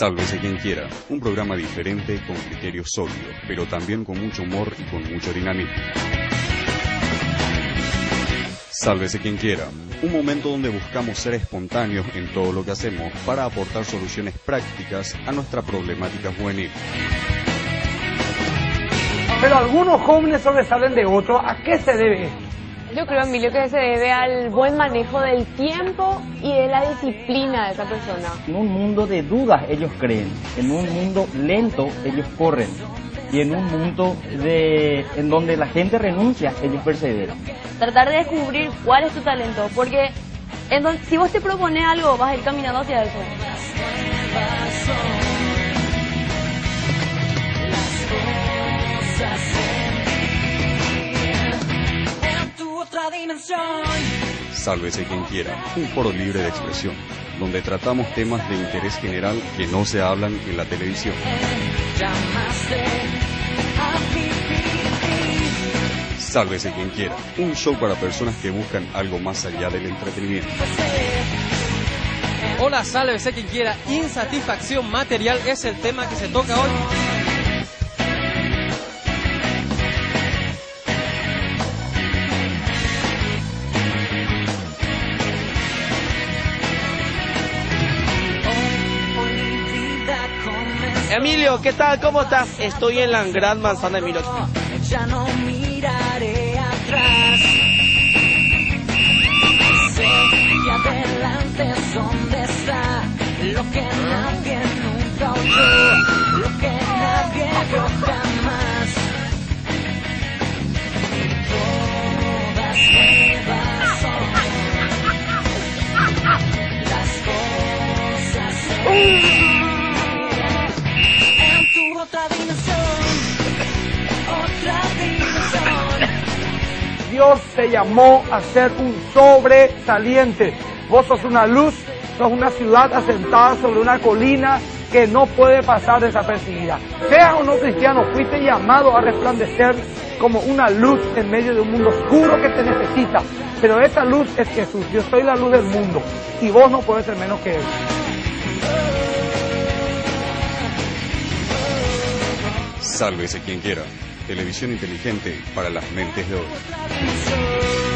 Sálvese quien quiera, un programa diferente con criterios sólidos, pero también con mucho humor y con mucho dinamismo. Sálvese quien quiera, un momento donde buscamos ser espontáneos en todo lo que hacemos para aportar soluciones prácticas a nuestra problemática juvenil. Pero algunos jóvenes sobresalen de otros. ¿A qué se debe esto? Yo creo, Emilio, que se debe al buen manejo del tiempo y de la disciplina de esa persona. En un mundo de dudas ellos creen, en un mundo lento ellos corren y en un mundo de, en donde la gente renuncia ellos perseveran. Tratar de descubrir cuál es tu talento, porque entonces, si vos te propones algo vas a ir caminando hacia eso. Sálvese quien quiera, un foro libre de expresión, donde tratamos temas de interés general que no se hablan en la televisión. Sálvese quien quiera, un show para personas que buscan algo más allá del entretenimiento. Hola, sálvese quien quiera. Insatisfacción material es el tema que se toca hoy. Emilio, ¿qué tal? ¿Cómo estás? Estoy en la gran manzana de Emilio. Ya no miraré atrás. Sé que adelante es donde está lo que nadie nunca oyó, lo que nadie vio jamás. Todas nuevas son las cosas Dios te llamó a ser un sobresaliente. Vos sos una luz, sos una ciudad asentada sobre una colina que no puede pasar desapercibida. Sea o no cristiano, fuiste llamado a resplandecer como una luz en medio de un mundo oscuro que te necesita. Pero esa luz es Jesús. Yo soy la luz del mundo y vos no podés ser menos que Él. Sálvese quien quiera, televisión inteligente para las mentes de hoy.